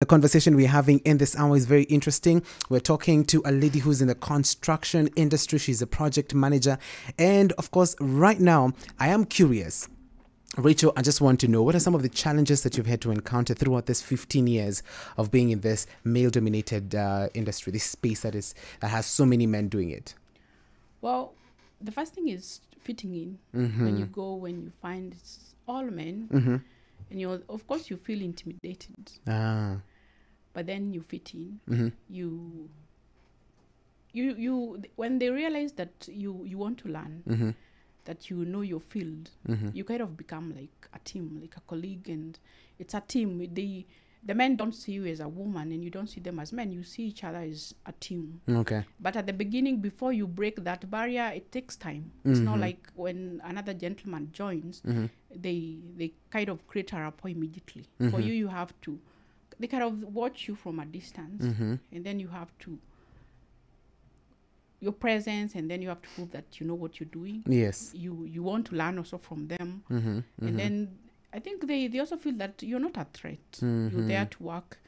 The conversation we're having in this hour is very interesting. We're talking to a lady who's in the construction industry. She's a project manager. And of course, right now, I am curious. Racheal, I just want to know what are some of the challenges that you've had to encounter throughout this 15 years of being in this male dominated uh, industry, this space that is that has so many men doing it? Well, the first thing is fitting in. Mm-hmm. When you go, when you find it's all men, Mm-hmm. and you of course you feel intimidated, Ah. But then you fit in. Mm-hmm. You, you, you. When they realize that you you want to learn, Mm-hmm. that you know your field, Mm-hmm. you kind of become like a team, like a colleague, and it's a team. They the men don't see you as a woman, and you don't see them as men. You see each other as a team. Okay. But at the beginning, before you break that barrier, it takes time. It's not Mhm. like when another gentleman joins, Mm-hmm. they they kind of create a rapport immediately. For Mhm. you, you have to. They kind of watch you from a distance, Mm-hmm. and then you have to your presence, and then you have to prove that you know what you're doing. Yes. You you want to learn also from them, Mm-hmm. and then I think they they also feel that you're not a threat. Mm-hmm. You're there to work,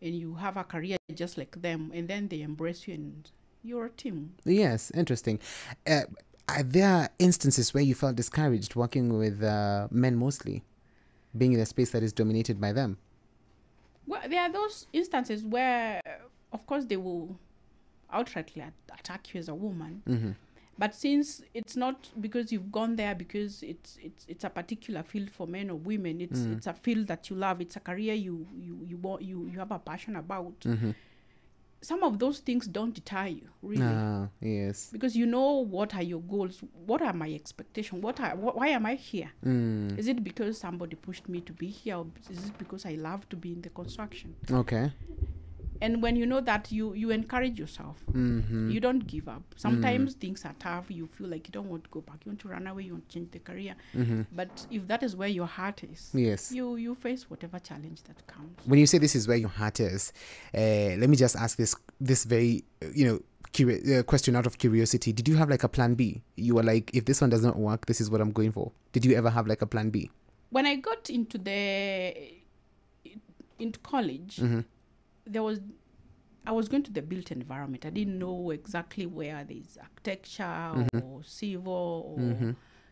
and you have a career just like them, and then they embrace you, and you're a team. Yes, interesting. Uh, are there instances where you felt discouraged working with uh, men mostly, being in a space that is dominated by them? Well, there are those instances where, of course, they will outrightly attack you as a woman. Mm-hmm. But since it's not because you've gone there because it's it's it's a particular field for men or women, it's Mm. it's a field that you love. It's a career you you you want you you have a passion about. Mm-hmm. Some of those things don't deter you really. Ah, yes. Because you know what are your goals, what are my expectations, what are wh- why am I here? Mm. Is it because somebody pushed me to be here, or is it because I love to be in the construction? Okay. And when you know that you you encourage yourself Mm-hmm. you don't give up sometimes things are tough you feel like you don't want to go back you want to run away you want to change the career mm-hmm. but if that is where your heart is Yes. you you face whatever challenge that comes when you say this is where your heart is, uh, let me just ask this this very you know curi- uh, question out of curiosity. Did you have like a plan B? You were like, if this one does not work, this is what I'm going for. Did you ever have like a plan B? when i got into the into college Mm-hmm. there was i was going to the built environment i didn't know exactly where there's architecture or civil or Mm-hmm.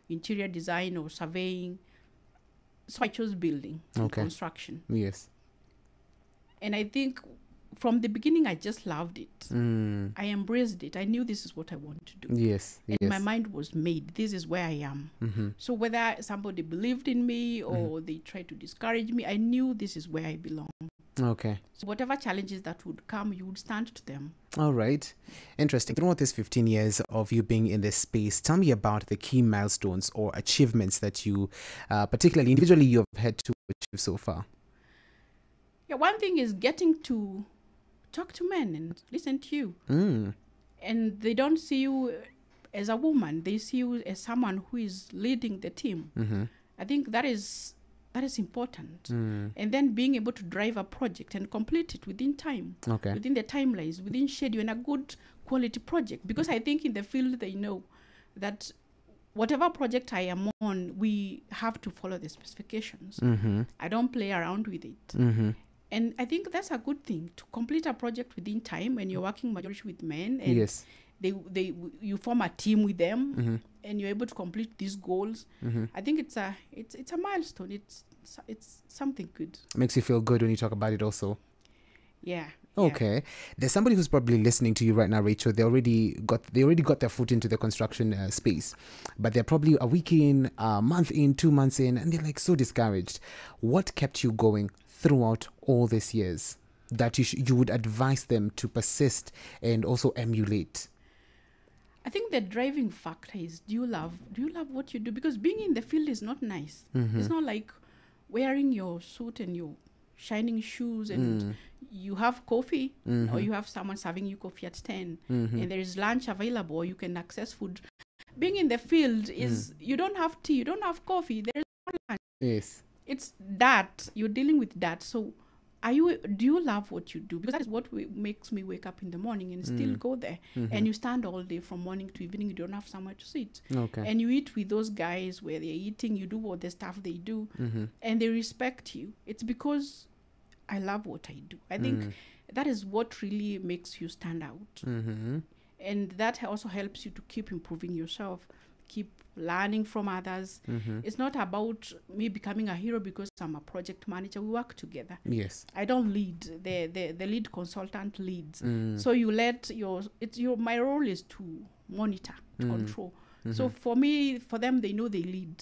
interior design or surveying so i chose building and Okay. construction Yes. and i think from the beginning i just loved it Mm. i embraced it i knew this is what i want to do Yes. and yes. my mind was made this is where i am mm-hmm. so whether somebody believed in me or they tried to discourage me i knew this is where i belong Okay. so whatever challenges that would come you would stand to them All right. Interesting. Throughout this 15 years of you being in this space, tell me about the key milestones or achievements that you, uh, particularly individually, you've had to achieve so far. yeah one thing is getting to talk to men and listen to you Mm. and they don't see you as a woman they see you as someone who is leading the team Mm-hmm. i think that is that is important Mm. and then being able to drive a project and complete it within time Okay. within the timelines within schedule and a good quality project because i think in the field they know that whatever project i am on we have to follow the specifications Mm-hmm. i don't play around with it Mm-hmm. and i think that's a good thing to complete a project within time when you're working majority with men and Yes. They they you form a team with them Mm-hmm. and you're able to complete these goals Mm-hmm. i think it's a it's it's a milestone it's it's something good Makes you feel good when you talk about it, also. yeah yeah. Okay. There's somebody who's probably listening to you right now, Racheal. They already got they already got their foot into the construction uh, space, but they're probably a week in, a month in, two months in, and they're like so discouraged. What kept you going throughout all these years? That you sh- you would advise them to persist and emulate. emulate. I think the driving factor is do you love do you love what you do because being in the field is not nice. Mm-hmm. It's not like wearing your suit and your shining shoes and Mm. you have coffee Mhm. or you have someone serving you coffee at 10 Mhm. and there is lunch available or you can access food. Being in the field is you don't have tea, you don't have coffee, there is no lunch. Yes. It's that you're dealing with that. So are you do you love what you do because that is what we, makes me wake up in the morning and still Mm. go there and you stand all day from morning to evening you don't have somewhere to sit Okay. and you eat with those guys where they're eating you do all the stuff they do mm-hmm. and they respect you it's because I love what I do. I think Mm. that is what really makes you stand out. Mm-hmm. And that also helps you to keep improving yourself, keep learning from others. Mm-hmm. It's not about me becoming a hero because I'm a project manager. We work together. Yes. I don't lead. The the, the lead consultant leads. Mm. So you let your it's your my role is to monitor, to Mm. control. So for me, for them, they know they lead.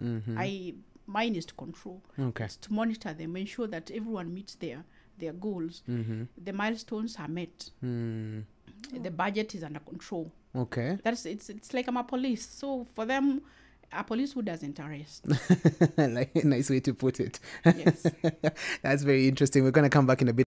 Mm-hmm. I mine is to control. Okay. It's to monitor them, ensure that everyone meets their their goals. Mm-hmm. The milestones are met. Mm. The budget is under control. Okay. That's it's it's like I'm a police. So for them, a police who doesn't arrest. like nice way to put it. yes. That's very interesting. We're going to come back in a bit.